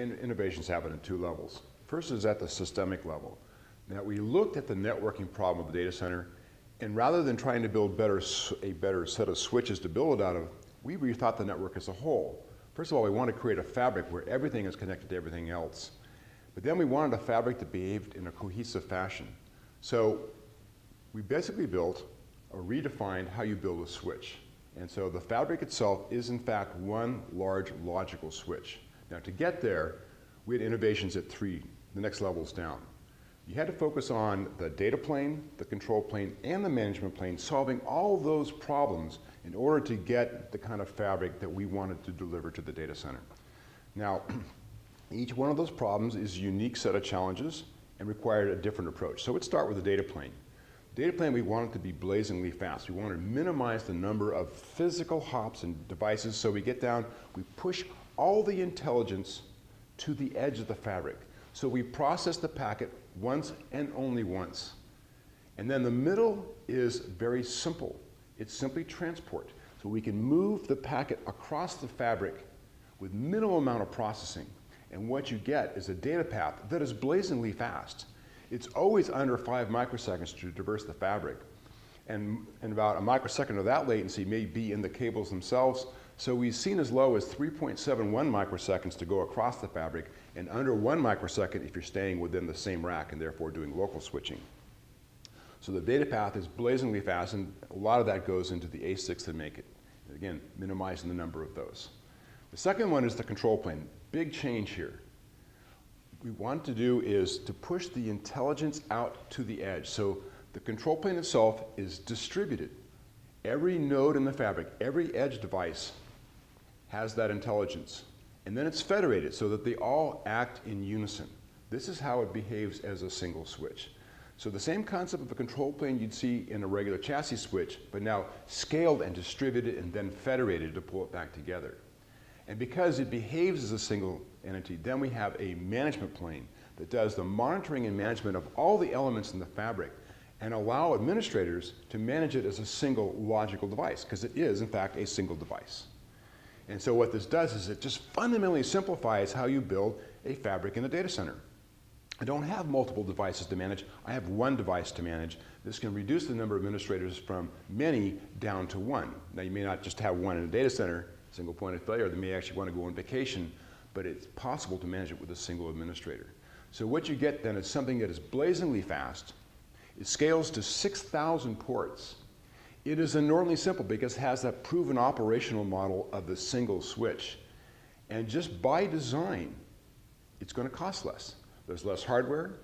in innovations happen at two levels. First is at the systemic level. Now we looked at the networking problem of the data center, and rather than trying to build better, a better set of switches to build it out of, we rethought the network as a whole. First of all, we want to create a fabric where everything is connected to everything else. But then we wanted a fabric that behaved in a cohesive fashion. So we basically built or redefined how you build a switch. And so the fabric itself is in fact one large logical switch. Now to get there, we had innovations at three, the next levels down. You had to focus on the data plane, the control plane, and the management plane, solving all those problems in order to get the kind of fabric that we wanted to deliver to the data center. Now, each one of those problems is a unique set of challenges and required a different approach. So let's start with the data plane. Data plane, we wanted to be blazingly fast. We wanted to minimize the number of physical hops and devices so we get down, we push all the intelligence to the edge of the fabric. So we process the packet once and only once. And then the middle is very simple. It's simply transport. So we can move the packet across the fabric with minimal amount of processing. And what you get is a data path that is blazingly fast. It's always under five microseconds to traverse the fabric. And, and about a microsecond of that latency may be in the cables themselves. So we've seen as low as 3.71 microseconds to go across the fabric and under one microsecond if you're staying within the same rack and therefore doing local switching. So the data path is blazingly fast and a lot of that goes into the ASICs that make it. Again, minimizing the number of those. The second one is the control plane. Big change here we want to do is to push the intelligence out to the edge. So the control plane itself is distributed. Every node in the fabric, every edge device has that intelligence. And then it's federated so that they all act in unison. This is how it behaves as a single switch. So the same concept of a control plane you'd see in a regular chassis switch, but now scaled and distributed and then federated to pull it back together. And because it behaves as a single entity, then we have a management plane that does the monitoring and management of all the elements in the fabric and allow administrators to manage it as a single logical device, because it is, in fact, a single device. And so what this does is it just fundamentally simplifies how you build a fabric in the data center. I don't have multiple devices to manage. I have one device to manage. This can reduce the number of administrators from many down to one. Now, you may not just have one in a data center single point of failure. They may actually want to go on vacation, but it's possible to manage it with a single administrator. So what you get then is something that is blazingly fast. It scales to 6,000 ports. It is enormously simple because it has that proven operational model of the single switch. And just by design, it's going to cost less. There's less hardware,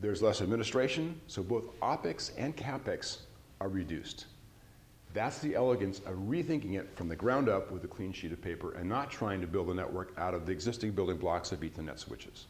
there's less administration, so both OpEx and CapEx are reduced. That's the elegance of rethinking it from the ground up with a clean sheet of paper and not trying to build a network out of the existing building blocks of Ethernet switches.